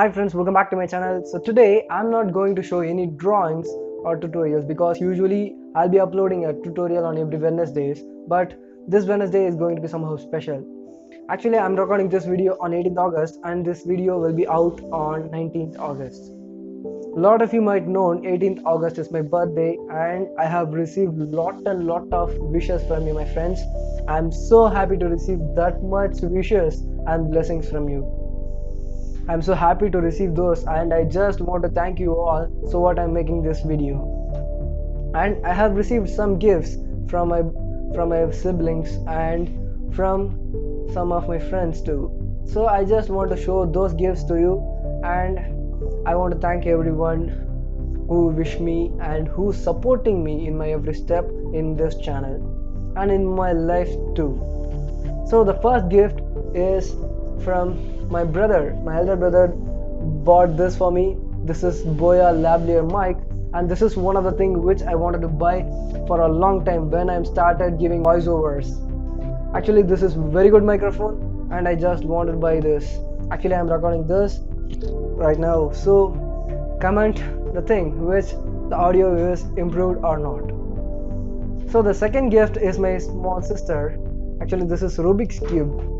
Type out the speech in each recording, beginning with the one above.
Hi friends, welcome back to my channel. So today I'm not going to show any drawings or tutorials because usually I'll be uploading a tutorial on every Wednesdays but this Wednesday is going to be somehow special. Actually I'm recording this video on 18th August and this video will be out on 19th August. A lot of you might know 18th August is my birthday and I have received lot and lot of wishes from you my friends. I'm so happy to receive that much wishes and blessings from you. I'm so happy to receive those and I just want to thank you all so what I'm making this video. And I have received some gifts from my from my siblings and from some of my friends too. So I just want to show those gifts to you and I want to thank everyone who wish me and who supporting me in my every step in this channel and in my life too. So the first gift is from my brother. My elder brother bought this for me. This is boya lavalier mic and this is one of the things which i wanted to buy for a long time when i started giving voiceovers. Actually this is very good microphone and i just wanted to buy this. Actually i'm recording this right now. So comment the thing which the audio is improved or not. So the second gift is my small sister. Actually this is rubik's cube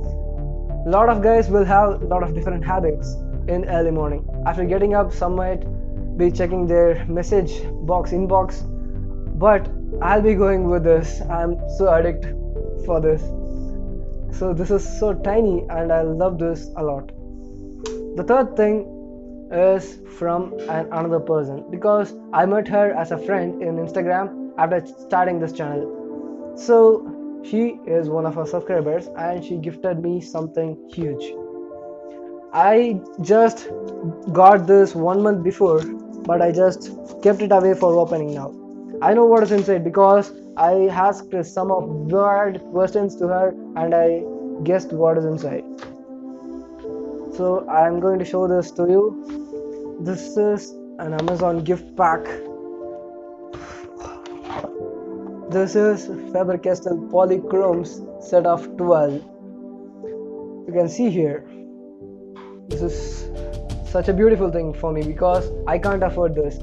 a lot of guys will have a lot of different habits in early morning. After getting up some might be checking their message box inbox. But i'll be going with this. I'm so addicted for this. So this is so tiny and i love this a lot. The third thing is from an, another person. Because i met her as a friend in instagram after starting this channel. So she is one of our subscribers and she gifted me something huge. I just got this one month before but i just kept it away for opening now. I know what is inside because i asked some of weird questions to her and i guessed what is inside. So i'm going to show this to you. This is an amazon gift pack this is Faber-Castell Polychromos set of 12. You can see here. This is such a beautiful thing for me because I can't afford this.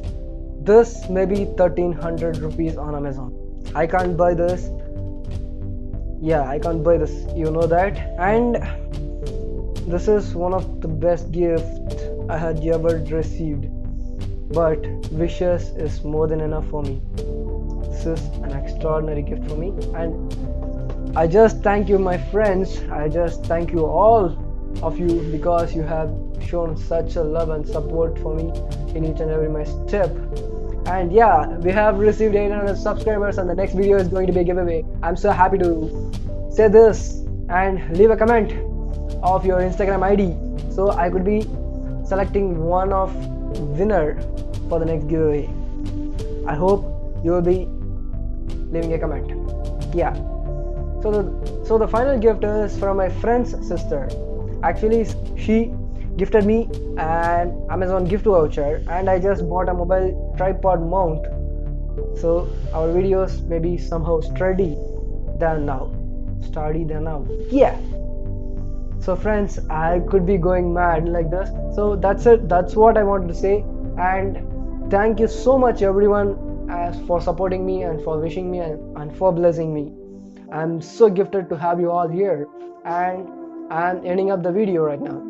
This may be 1300 rupees on Amazon. I can't buy this. Yeah, I can't buy this. You know that. And this is one of the best gifts I had ever received. But wishes is more than enough for me is an extraordinary gift for me. And i just thank you my friends. I just thank you all of you because you have shown such a love and support for me in each and every my step. And yeah we have received 800 subscribers and the next video is going to be a giveaway. I'm so happy to say this and leave a comment of your instagram id so i could be selecting one of winner for the next giveaway. I hope you will be leaving a comment. Yeah. So the so the final gift is from my friend's sister. Actually she gifted me an amazon gift voucher and i just bought a mobile tripod mount. So our videos may be somehow sturdy than now sturdy than now. Yeah. So friends i could be going mad like this. So that's it. That's what i wanted to say. And thank you so much everyone as for supporting me and for wishing me and, and for blessing me. I'm so gifted to have you all here and I'm ending up the video right now.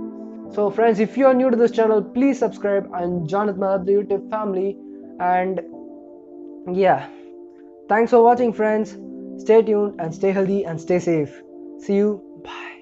So friends, if you are new to this channel, please subscribe and join with my YouTube family. And yeah, thanks for watching friends. Stay tuned and stay healthy and stay safe. See you. Bye.